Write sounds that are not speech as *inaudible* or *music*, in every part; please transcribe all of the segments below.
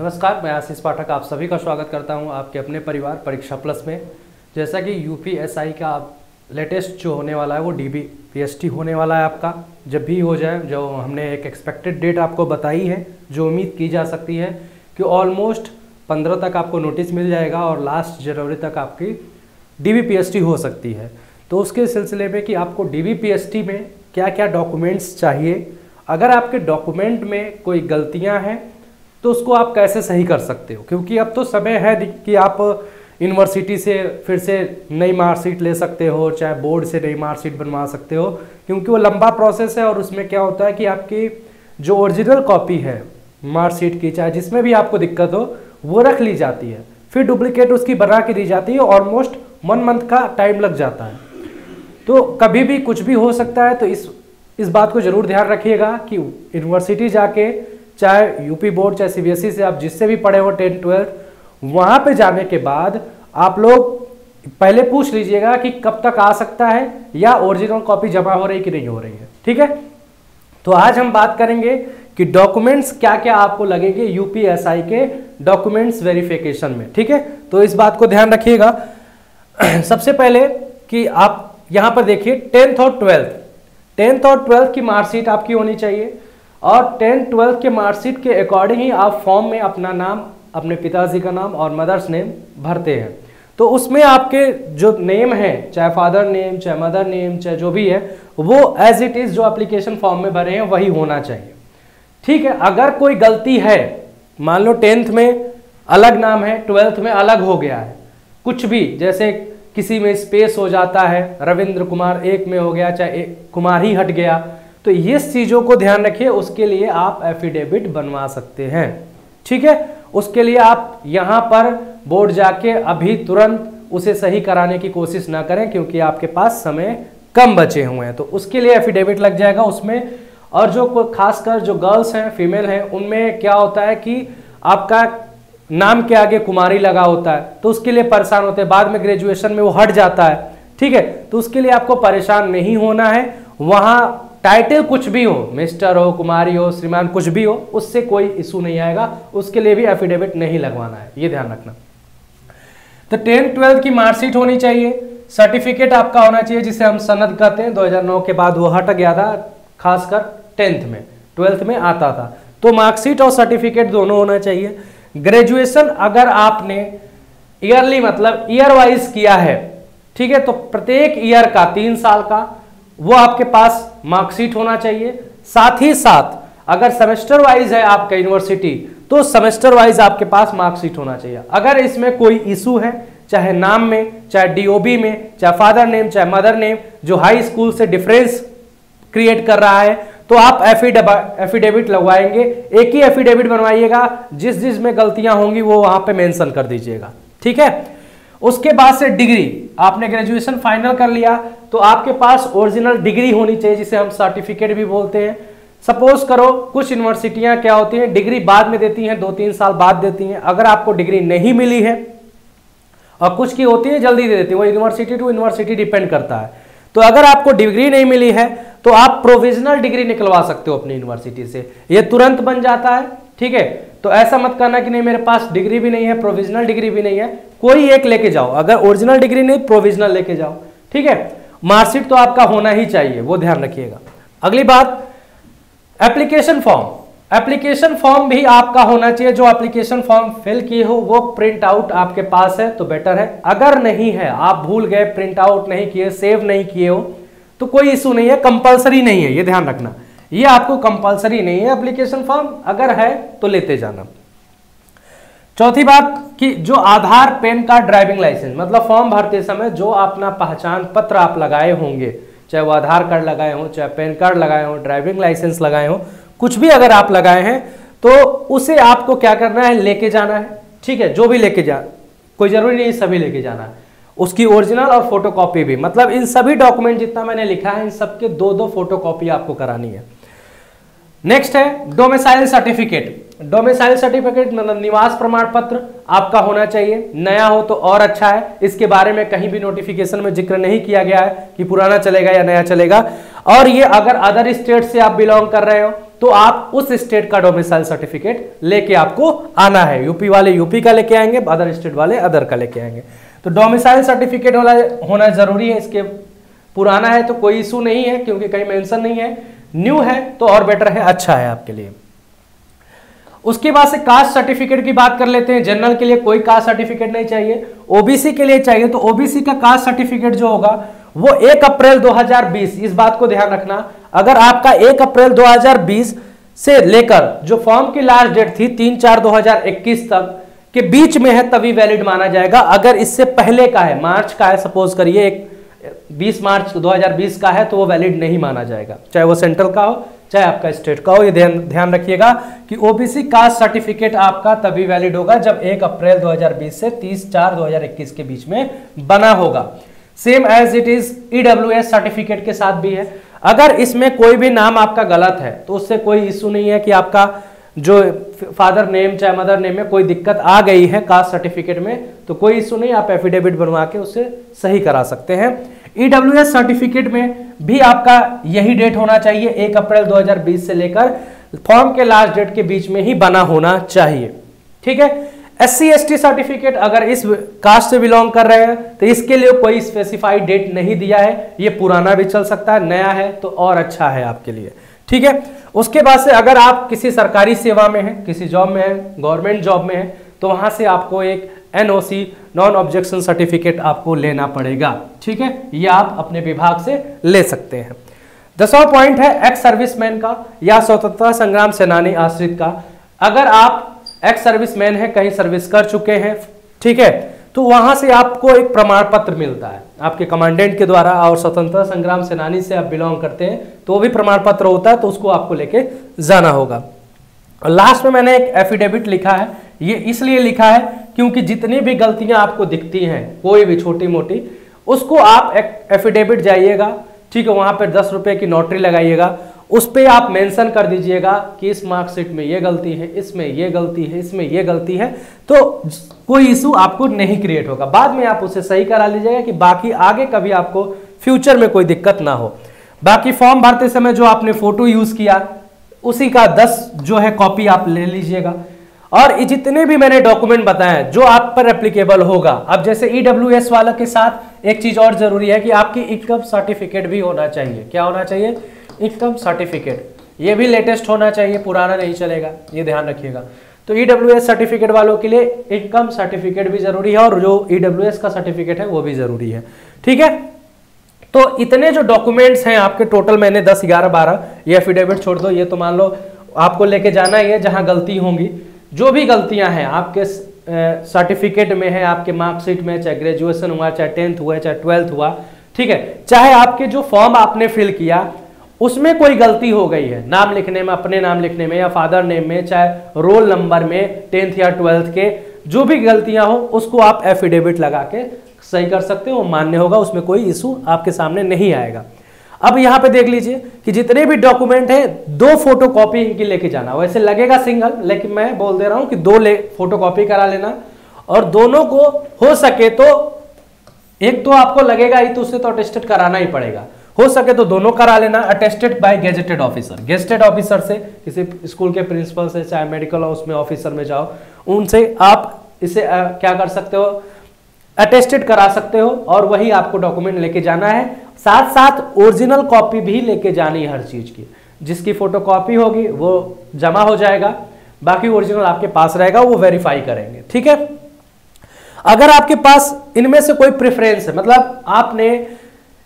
नमस्कार, मैं आशीष पाठक आप सभी का स्वागत करता हूँ आपके अपने परिवार परीक्षा प्लस में। जैसा कि यूपीएसआई का लेटेस्ट जो होने वाला है वो डीबी पीएसटी होने वाला है आपका। जब भी हो जाए, जो हमने एक एक्सपेक्टेड डेट आपको बताई है, जो उम्मीद की जा सकती है कि ऑलमोस्ट पंद्रह तक आपको नोटिस मिल जाएगा और लास्ट जनवरी तक आपकी डी हो सकती है। तो उसके सिलसिले में कि आपको डी में क्या क्या डॉक्यूमेंट्स चाहिए? अगर आपके डॉक्यूमेंट में कोई गलतियाँ हैं तो उसको आप कैसे सही कर सकते हो? क्योंकि अब तो समय है कि आप यूनिवर्सिटी से फिर से नई मार्कशीट ले सकते हो, चाहे बोर्ड से नई मार्कशीट बनवा सकते हो, क्योंकि वो लंबा प्रोसेस है और उसमें क्या होता है कि आपकी जो ओरिजिनल कॉपी है मार्कशीट की, चाहे जिसमें भी आपको दिक्कत हो, वो रख ली जाती है। फिर डुप्लीकेट उसकी बना के दी जाती है ऑलमोस्ट वन मंथ का टाइम लग जाता है। तो कभी भी कुछ भी हो सकता है तो इस इस बात को ज़रूर ध्यान रखिएगा कि यूनिवर्सिटी जाके चाहे यूपी बोर्ड चाहे सीबीएसई से आप जिससे भी पढ़े हो टेंथ ट्वेल्थ वहाँ पे जाने के बाद आप लोग पहले पूछ लीजिएगा कि कब तक आ सकता है या ओरिजिनल कॉपी जमा हो रही कि नहीं हो रही है। ठीक है? तो आज हम बात करेंगे कि डॉक्यूमेंट्स क्या क्या आपको लगेंगे यूपीएसआई के डॉक्यूमेंट्स वेरिफिकेशन में। ठीक है? तो इस बात को ध्यान रखिएगा। *clears throat* सबसे पहले कि आप यहाँ पर देखिए टेंथ और ट्वेल्थ टेंथ और ट्वेल्थ की मार्कशीट आपकी होनी चाहिए। और टेंथ ट्वेल्थ के मार्कशीट के अकॉर्डिंग ही आप फॉर्म में अपना नाम, अपने पिताजी का नाम और मदर्स नेम भरते हैं। तो उसमें आपके जो नेम है, चाहे फादर नेम, चाहे मदर नेम, चाहे जो भी है, वो एज इट इज़ जो एप्लीकेशन फॉर्म में भरे हैं, वही होना चाहिए। ठीक है, अगर कोई गलती है, मान लो टेंथ में अलग नाम है, ट्वेल्थ में अलग हो गया है, कुछ भी, जैसे किसी में स्पेस हो जाता है, रविंद्र कुमार एक में हो गया, चाहे कुमार ही हट गया तो ये चीज़ों को ध्यान रखिए, उसके लिए आप एफिडेविट बनवा सकते हैं। ठीक है? उसके लिए आप यहाँ पर बोर्ड जाके अभी तुरंत उसे सही कराने की कोशिश ना करें, क्योंकि आपके पास समय कम बचे हुए हैं। तो उसके लिए एफिडेविट लग जाएगा उसमें। और जो खासकर जो गर्ल्स हैं फीमेल हैं, उनमें क्या होता है कि आपका नाम के आगे कुमारी लगा होता है तो उसके लिए परेशान होते हैं। बाद में ग्रेजुएशन में वो हट जाता है। ठीक है? तो उसके लिए आपको परेशान नहीं होना है। वहाँ टाइटल कुछ भी हो, मिस्टर हो, कुमारी हो, श्रीमान कुछ भी हो, उससे कोई इशू नहीं आएगा। उसके लिए भी एफिडेविट नहीं लगवाना है। ये ध्यान रखना। तो टेंथ ट्वेल्थ की मार्कशीट होनी चाहिए। सर्टिफिकेट आपका होना चाहिए, जिसे हम सनद कहते हैं। 2009 के बाद वो हट गया था, खासकर टेंथ में। ट्वेल्थ में आता था। तो मार्कशीट और सर्टिफिकेट दोनों होना चाहिए। ग्रेजुएशन अगर आपने ईयरली मतलब ईयर वाइज किया है, ठीक है तो प्रत्येक ईयर का, तीन साल का वो आपके पास मार्कशीट होना चाहिए। साथ ही साथ, अगर सेमेस्टर वाइज है आपका यूनिवर्सिटी तो सेमेस्टर वाइज आपके पास मार्कशीट होना चाहिए। अगर इसमें कोई इशू है, चाहे नाम में, चाहे डीओबी में, चाहे फादर नेम चाहे मदर नेम जो हाई स्कूल से डिफरेंस क्रिएट कर रहा है तो आप एफिडेबा एफिडेविट लगवाएँगे। एक ही एफिडेविट बनवाइएगा। जिस जिस में गलतियाँ होंगी, वो वहाँ पे मेंशन कर दीजिएगा। ठीक है? उसके बाद से डिग्री। आपने ग्रेजुएशन फाइनल कर लिया तो आपके पास ओरिजिनल डिग्री होनी चाहिए, जिसे हम सर्टिफिकेट भी बोलते हैं। सपोज़ करो, कुछ यूनिवर्सिटियाँ क्या होती हैं, डिग्री बाद में देती हैं दो तीन साल बाद देती हैं। अगर आपको डिग्री नहीं मिली है, और कुछ की होती है, जल्दी दे देती है। वो यूनिवर्सिटी टू यूनिवर्सिटी डिपेंड करता है। तो अगर आपको डिग्री नहीं मिली है तो आप प्रोविजनल डिग्री निकलवा सकते हो अपनी यूनिवर्सिटी से। ये तुरंत बन जाता है, ठीक है? तो ऐसा मत करना कि नहीं, मेरे पास डिग्री भी नहीं है, प्रोविजनल डिग्री भी नहीं है। कोई एक लेके जाओ, अगर ओरिजिनल डिग्री नहीं प्रोविजनल लेके जाओ, ठीक है? मार्कशीट तो आपका होना ही चाहिए, वो ध्यान रखिएगा। अगली बात एप्लीकेशन फॉर्म एप्लीकेशन फॉर्म भी आपका होना चाहिए, जो एप्लीकेशन फॉर्म फिल किए हो, वो प्रिंट आउट आपके पास है तो बेटर है। अगर नहीं है, आप भूल गए प्रिंट आउट नहीं किए सेव नहीं किए हो तो कोई इशू नहीं है कंपलसरी नहीं है, ये ध्यान रखना। ये आपको कंपलसरी नहीं है एप्लीकेशन फॉर्म अगर है तो लेते जाना। चौथी बात कि जो Aadhaar, PAN card, driving license मतलब फॉर्म भरते समय जो अपना पहचान पत्र आप लगाए होंगे, चाहे वो आधार कार्ड लगाए हो, चाहे पैन कार्ड लगाए हो, ड्राइविंग लाइसेंस लगाए हो, कुछ भी अगर आप लगाए हैं तो उसे आपको क्या करना है? लेके जाना है। ठीक है, जो भी लेके जा, कोई ज़रूरी नहीं सभी लेके जाना है। उसकी ओरिजिनल और फोटोकॉपी भी मतलब इन सभी डॉक्यूमेंट जितना मैंने लिखा है, इन सबके दो दो फोटोकॉपी आपको करानी है। नेक्स्ट है डोमिसाइल सर्टिफिकेट डोमिसाइल सर्टिफिकेट मतलब निवास प्रमाण पत्र आपका होना चाहिए। नया हो तो और अच्छा है। इसके बारे में कहीं भी नोटिफिकेशन में ज़िक्र नहीं किया गया है कि पुराना चलेगा या नया चलेगा। और ये अगर अदर स्टेट से आप बिलोंग कर रहे हो तो आप उस स्टेट का डोमिसाइल सर्टिफिकेट लेके आपको आना है। यूपी वाले यूपी का लेके आएँगे अदर स्टेट वाले अदर का लेके आएँगे। तो डोमिसाइल सर्टिफिकेट होना होना ज़रूरी है। इसके पुराना है तो कोई इशू नहीं है, क्योंकि कहीं मेंशन नहीं है। न्यू है तो और बेटर है अच्छा है आपके लिए। उसके बाद से कास्ट सर्टिफिकेट की बात कर लेते हैं। जनरल के लिए कोई कास्ट सर्टिफिकेट नहीं चाहिए। ओबीसी के लिए चाहिए तो ओबीसी का कास्ट सर्टिफिकेट जो होगा, वो 1 अप्रैल 2020 इस बात को ध्यान रखना। अगर आपका 1 अप्रैल 2020 से लेकर जो फॉर्म की लास्ट डेट थी, तीन चार 2021 तक, के बीच में है, तभी वैलिड माना जाएगा। अगर इससे पहले का है, मार्च का है सपोज़ करिए 20 मार्च 2020 का है तो वो वैलिड नहीं माना जाएगा। चाहे वो सेंट्रल का हो चाहे आपका स्टेट का हो, ये ध्यान ध्यान रखिएगा कि ओबीसी कास्ट सर्टिफिकेट आपका तभी वैलिड होगा जब 1 अप्रैल 2020 से 30 चार 2021 के बीच में बना होगा। Same as it is EWS certificate के साथ भी है। अगर इसमें कोई भी नाम आपका गलत है तो उससे कोई इशू नहीं है कि आपका जो फादर नेम चाहे मदर नेम में कोई दिक्कत आ गई है कास्ट सर्टिफिकेट में तो कोई इशू नहीं, आप एफिडेविट बनवा के उसे सही करा सकते हैं। ईडब्ल्यू e सर्टिफिकेट में भी आपका यही डेट होना चाहिए, एक अप्रैल 2020 से लेकर फॉर्म के लास्ट डेट के बीच में ही बना होना चाहिए। ठीक है? एस सी सर्टिफिकेट अगर इस कास्ट से बिलोंग कर रहे हैं तो इसके लिए कोई स्पेसिफाइड डेट नहीं दिया है। ये पुराना भी चल सकता है, नया है तो और अच्छा है आपके लिए। ठीक है? उसके बाद से अगर आप किसी सरकारी सेवा में हैं, किसी जॉब में हैं गवर्नमेंट जॉब में हैं तो वहाँ से आपको एक एनओसी नॉन ऑब्जेक्शन सर्टिफिकेट आपको लेना पड़ेगा। ठीक है? ये आप अपने विभाग से ले सकते हैं। दसवा पॉइंट है एक्स सर्विसमैन का या स्वतंत्रता संग्राम सेनानी आश्रित का। अगर आप एक्स सर्विसमैन है, कहीं सर्विस कर चुके हैं, ठीक है? तो वहाँ से आपको एक प्रमाण पत्र मिलता है। आपके कमांडेंट के द्वारा और स्वतंत्रता संग्राम सेनानी से आप बिलोंग करते हैं तो भी प्रमाण पत्र होता है तो उसको आपको लेके जाना होगा। और लास्ट में मैंने एक एफिडेविट लिखा है ये इसलिए लिखा है क्योंकि जितनी भी गलतियाँ आपको दिखती हैं, कोई भी छोटी मोटी उसको आप एफिडेविट जाइएगा, ठीक है, वहाँ पर दस रुपए की नोटरी लगाइएगा, उस पर आप मेंशन कर दीजिएगा कि इस मार्कशीट में ये गलती है, इसमें ये गलती है, इसमें ये गलती है तो कोई इशू आपको नहीं क्रिएट होगा। बाद में आप उसे सही करा लीजिएगा कि बाकी आगे कभी आपको फ्यूचर में कोई दिक्कत ना हो। बाकी फॉर्म भरते समय जो आपने फ़ोटो यूज़ किया, उसी का दस जो है कॉपी आप ले लीजिएगा। और जितने भी मैंने डॉक्यूमेंट बताए, जो आप पर एप्लीकेबल होगा। अब जैसे ईडब्ल्यू e वाला के साथ एक चीज़ और ज़रूरी है कि आपकी इनकम सर्टिफिकेट भी होना चाहिए। क्या होना चाहिए? इनकम सर्टिफिकेट ये भी लेटेस्ट होना चाहिए, पुराना नहीं चलेगा, ये ध्यान रखिएगा। तो ईडब्ल्यू e सर्टिफिकेट वालों के लिए इनकम सर्टिफिकेट भी ज़रूरी है और जो ईडब्ल्यू e का सर्टिफिकेट है, वो भी ज़रूरी है। ठीक है? तो इतने जो डॉक्यूमेंट्स हैं आपके टोटल मैंने 10 11 12 ये एफिडेविट छोड़ दो, ये तो मान लो आपको लेके जाना ही है, जहाँ गलती होंगी। जो भी गलतियाँ हैं, आपके सर्टिफिकेट में है, आपके मार्कशीट में चाहे ग्रेजुएशन हुआ, चाहे टेंथ हुआ, चाहे ट्वेल्थ हुआ, ठीक है? चाहे आपके जो फॉर्म आपने फिल किया, उसमें कोई गलती हो गई है, नाम लिखने में, अपने नाम लिखने में, या फादर नेम में, चाहे रोल नंबर में टेंथ या ट्वेल्थ के, जो भी गलतियाँ हो, उसको आप एफिडेविट लगा के सही कर सकते हो, मान्य होगा, उसमें कोई इशू आपके सामने नहीं आएगा। अब यहाँ पे देख लीजिए कि जितने भी डॉक्यूमेंट है दो फ़ोटो कॉपी इनकी लेके जाना। वैसे लगेगा सिंगल लेकिन मैं बोल दे रहा हूँ कि दो ले फ़ोटो कॉपी करा लेना। और दोनों को हो सके तो एक तो आपको लगेगा ही तो उससे तो अटेस्टेड कराना ही पड़ेगा। हो सके तो दोनों करा लेना attested by gazetted officer gazetted officer से किसी स्कूल के प्रिंसिपल से चाहे मेडिकल हाउस में ऑफिसर में जाओ उनसे आप इसे आ, क्या कर सकते हो? अटेस्टेड करा सकते हो और वही आपको डॉक्यूमेंट लेके जाना है। साथ साथ ओरिजिनल कॉपी भी लेके जानी है हर चीज़ की। जिसकी फ़ोटो कॉपी होगी, वो जमा हो जाएगा। बाकी ओरिजिनल आपके पास रहेगा, वो वेरीफाई करेंगे। ठीक है? अगर आपके पास इनमें से कोई प्रेफरेंस है मतलब आपने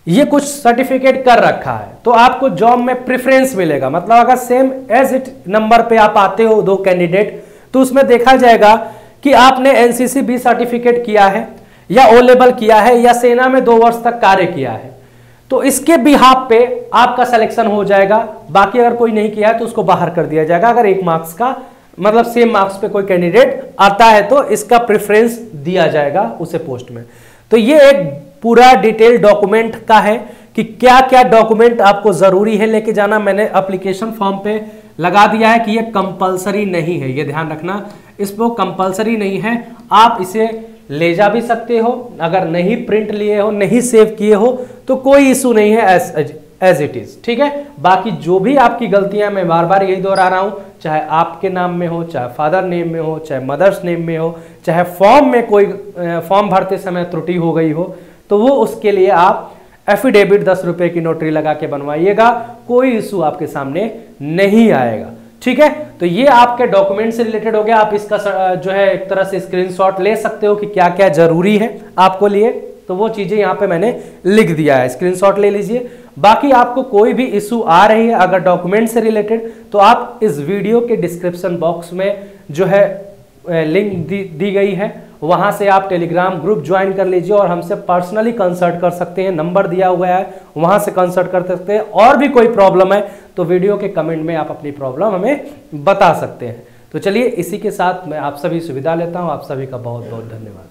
ये कुछ सर्टिफिकेट कर रखा है तो आपको जॉब में प्रेफरेंस मिलेगा। मतलब अगर सेम एज इट नंबर पे आप आते हो दो कैंडिडेट तो उसमें देखा जाएगा कि आपने एनसीसी बी सर्टिफिकेट किया है, या ओ लेवल किया है, या सेना में दो वर्ष तक कार्य किया है। तो इसके बिहाफ पे आपका सिलेक्शन हो जाएगा। बाकी अगर कोई नहीं किया है तो उसको बाहर कर दिया जाएगा। अगर एक मार्क्स का मतलब सेम मार्क्स पे कोई कैंडिडेट आता है तो इसका प्रेफरेंस दिया जाएगा उसे पोस्ट में। तो ये एक पूरा डिटेल डॉक्यूमेंट का है कि क्या क्या डॉक्यूमेंट आपको ज़रूरी है लेके जाना। मैंने अप्लीकेशन फॉर्म पे लगा दिया है कि ये कंपलसरी नहीं है। ये ध्यान रखना इसको कंपलसरी नहीं है। आप इसे ले जा भी सकते हो, अगर नहीं प्रिंट लिए हो, नहीं सेव किए हो तो कोई इशू नहीं है एज इट इज़ ठीक है? बाकी जो भी आपकी गलतियाँ मैं बार बार यही दोहरा रहा हूँ, चाहे आपके नाम में हो, चाहे फादर नेम में हो, चाहे मदर्स नेम में हो, चाहे फॉर्म में कोई फॉर्म भरते समय त्रुटि हो गई हो तो वो उसके लिए आप एफिडेविट दस रुपए की नोटरी लगा के बनवाइएगा, कोई इशू आपके सामने नहीं आएगा। ठीक है? तो ये आपके डॉक्यूमेंट से रिलेटेड हो गया। आप इसका जो है एक तरह से स्क्रीनशॉट ले सकते हो कि क्या क्या ज़रूरी है आपको लिए। तो वो चीज़ें यहाँ पे मैंने लिख दिया है। स्क्रीनशॉट ले लीजिए। बाकी आपको कोई भी इशू आ रही है अगर डॉक्यूमेंट से रिलेटेड तो आप इस वीडियो के डिस्क्रिप्शन बॉक्स में जो है लिंक दी, दी गई है। वहाँ से आप टेलीग्राम ग्रुप ज्वाइन कर लीजिए और हमसे पर्सनली कंसल्ट कर सकते हैं, नंबर दिया हुआ है, वहाँ से कंसल्ट कर सकते हैं, और भी कोई प्रॉब्लम है तो वीडियो के कमेंट में आप अपनी प्रॉब्लम हमें बता सकते हैं। तो चलिए इसी के साथ मैं आप सभी सुविधा लेता हूँ, आप सभी का बहुत बहुत धन्यवाद।